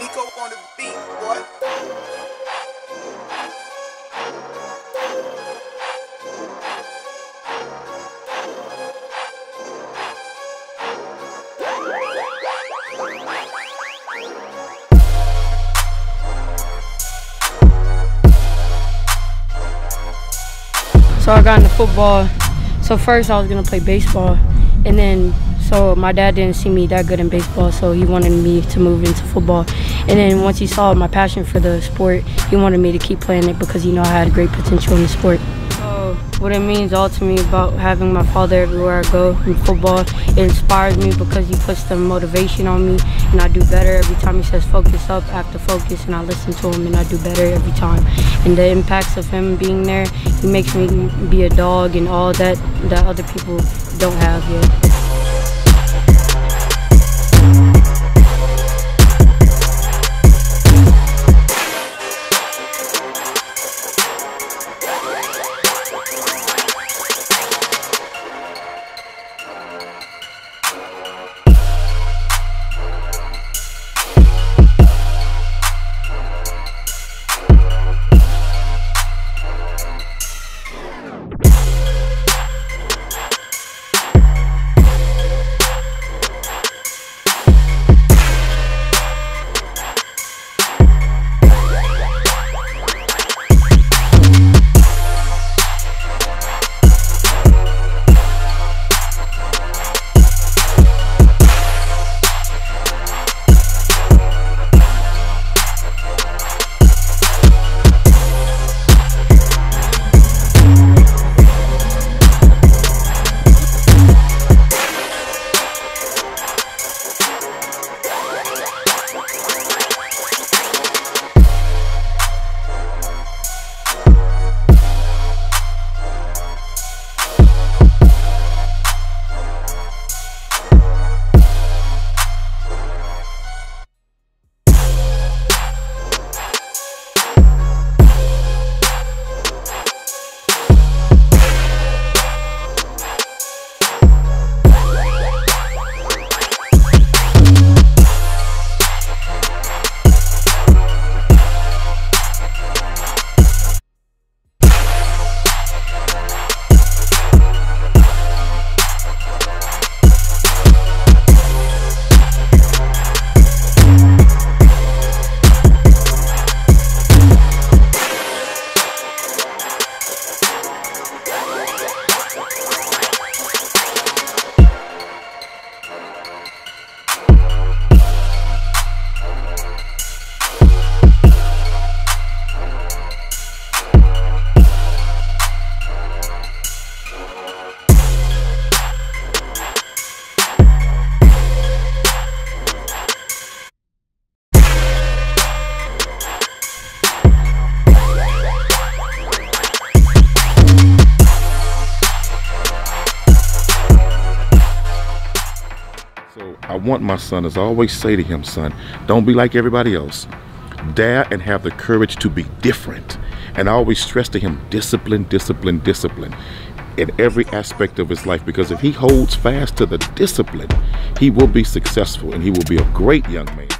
Nico on the beat, boy. so I got into football. So first I was gonna play baseball, and then so my dad didn't see me that good in baseball, so he wanted me to move into football. And then once he saw my passion for the sport, he wanted me to keep playing it because he know I had great potential in the sport. So what it means all to me about having my father everywhere I go in football, it inspires me because he puts the motivation on me and I do better every time he says focus up, I have to focus and I listen to him and I do better every time. And the impacts of him being there, he makes me be a dog and all that that other people don't have yet. Want my son, is I always say to him, son, don't be like everybody else. Dare and have the courage to be different. And I always stress to him discipline, discipline, discipline in every aspect of his life because if he holds fast to the discipline, he will be successful and he will be a great young man.